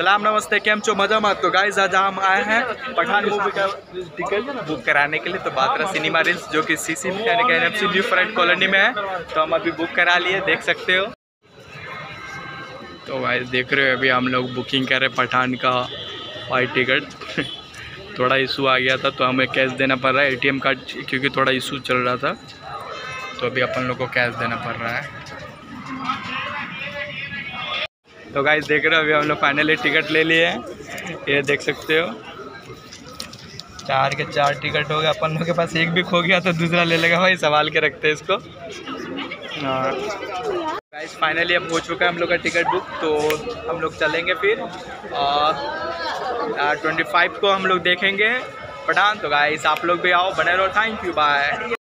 सलाम, नमस्ते, कैम चो मज़ा मत तो गाइस आज हम आए हैं पठान मूवी का टिकट बुक कराने के लिए तो बात रहा सिनेमा रिल्स जो कि सी सी यानी F C new front colony में है तो हम अभी बुक करा लिए, देख सकते हो। तो भाई देख रहे हो, अभी हम लोग बुकिंग कर रहे पठान का वाई टिकट थोड़ा इशू आ गया था तो हमें कैश देना पड़ रहा है एटीएम कार्ड क्योंकि थोड़ा इशू चल रहा था। तो अभी अपन लोग को कैश देना पड़ रहा है। तो गाइस देख रहे हो, अभी हम लोग फाइनली टिकट ले लिए हैं। ये देख सकते हो। चार के चार टिकट हो गया अपन लोग के पास एक भी खो गया तो दूसरा ले लेगा। भाई संभाल के रखते हैं इसको। गाइस फाइनली अब हो चुका है हम लोग का टिकट बुक तो हम लोग चलेंगे फिर। और ट्वेंटी फाइव को हम लोग देखेंगे। पठान तो गाइस आप लोग भी आओ। बने रहो। Thank you bye